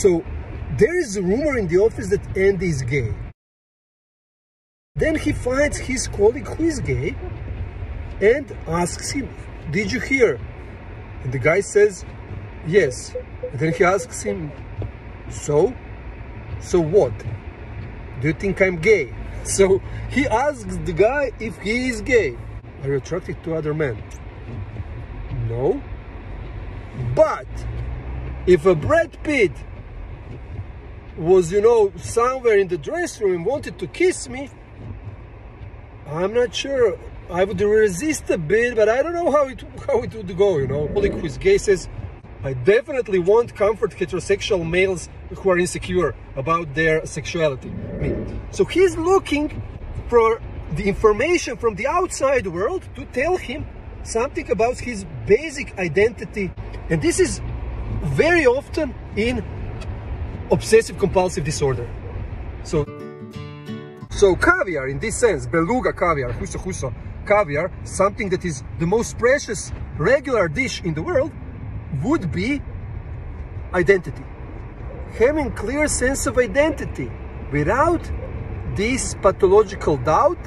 So there is a rumor in the office that Andy is gay. Then he finds his colleague who is gay and asks him, Did you hear? And the guy says, Yes. And then he asks him, So? So what? Do you think I'm gay? So he asks the guy if he is gay. Are you attracted to other men? No. But if a Brad Pitt was, you know, somewhere in the dressing room and wanted to kiss me, I'm not sure. I would resist a bit, but I don't know how it how it would go, you know. Colleague who is gay says, I definitely won't comfort heterosexual males who are insecure about their sexuality. I mean, so he's looking for the information from the outside world to tell him something about his basic identity. And this is very often in obsessive compulsive disorder. So so caviar in this sense, beluga caviar, huso huso caviar, something that is the most precious regular dish in the world, would be identity. Having clear sense of identity without this pathological doubt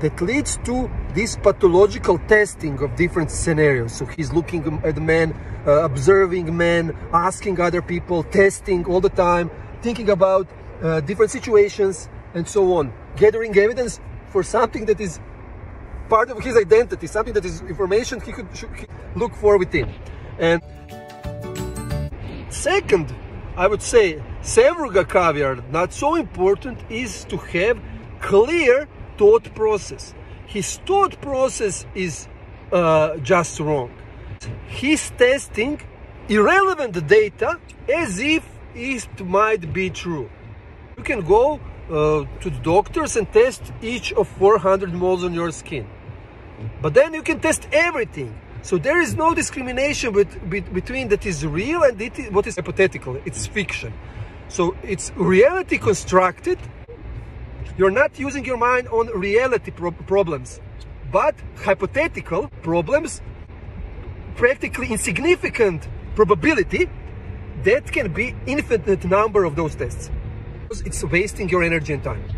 that leads to this pathological testing of different scenarios. So he's looking at men, uh, observing men, asking other people, testing all the time, thinking about uh, different situations and so on, gathering evidence for something that is part of his identity, something that is information he could look for within. And second, I would say, Sevruga caviar, not so important, is to have clear thought process. His thought process is uh, just wrong. He's testing irrelevant data as if it might be true. You can go uh, to the doctors and test each of 400 moles on your skin. But then you can test everything. So there is no discrimination with, between that is real and what is hypothetical. It's fiction. So it's reality constructed. You're not using your mind on reality pro problems, but hypothetical problems, practically insignificant probability, that can be infinite number of those tests. It's wasting your energy and time.